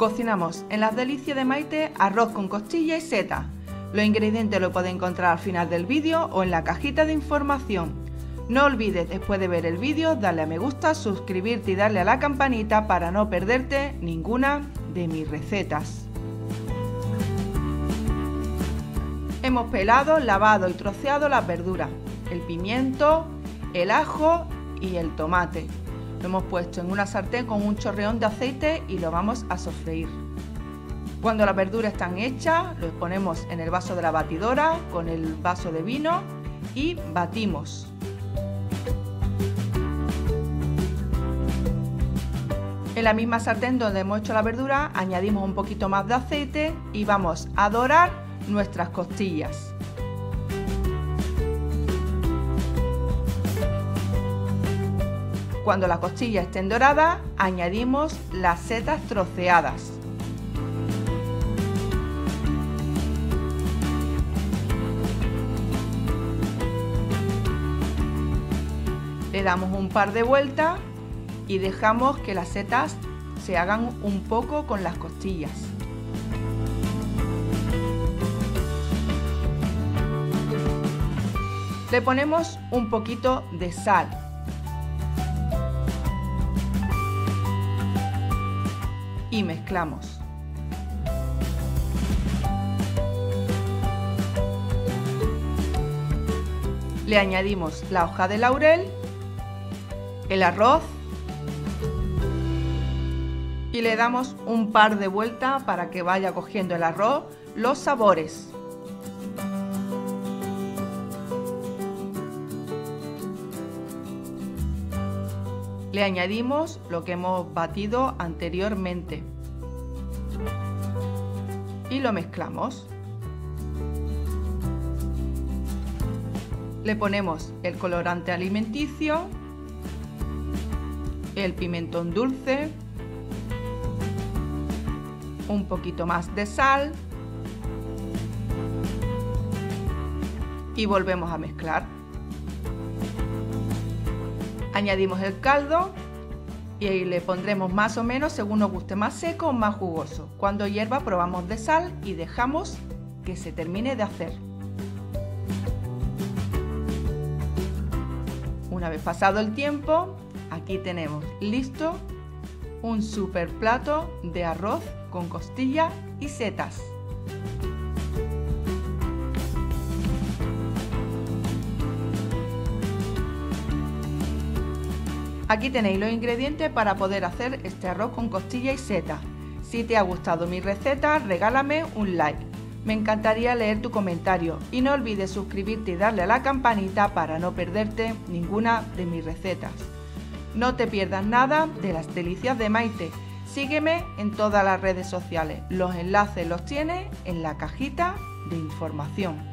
Cocinamos en las delicias de Maite arroz con costilla y seta. Los ingredientes los puedes encontrar al final del vídeo o en la cajita de información. No olvides después de ver el vídeo darle a me gusta, suscribirte y darle a la campanita para no perderte ninguna de mis recetas. Hemos pelado, lavado y troceado las verduras, el pimiento, el ajo y el tomate. Lo hemos puesto en una sartén con un chorreón de aceite y lo vamos a sofreír. Cuando las verduras están hechas, lo ponemos en el vaso de la batidora con el vaso de vino y batimos. En la misma sartén donde hemos hecho la verdura añadimos un poquito más de aceite y vamos a dorar nuestras costillas. Cuando las costillas estén doradas, añadimos las setas troceadas. Le damos un par de vueltas y dejamos que las setas se hagan un poco con las costillas. Le ponemos un poquito de sal y mezclamos. Le añadimos la hoja de laurel, el arroz y le damos un par de vueltas para que vaya cogiendo el arroz los sabores. Le añadimos lo que hemos batido anteriormente y lo mezclamos. Le ponemos el colorante alimenticio, el pimentón dulce, un poquito más de sal y volvemos a mezclar. Añadimos el caldo y ahí le pondremos más o menos según nos guste más seco o más jugoso. Cuando hierva probamos de sal y dejamos que se termine de hacer. Una vez pasado el tiempo, aquí tenemos listo un super plato de arroz con costilla y setas. Aquí tenéis los ingredientes para poder hacer este arroz con costilla y seta. Si te ha gustado mi receta, regálame un like. Me encantaría leer tu comentario y no olvides suscribirte y darle a la campanita para no perderte ninguna de mis recetas. No te pierdas nada de las delicias de Maite. Sígueme en todas las redes sociales. Los enlaces los tienes en la cajita de información.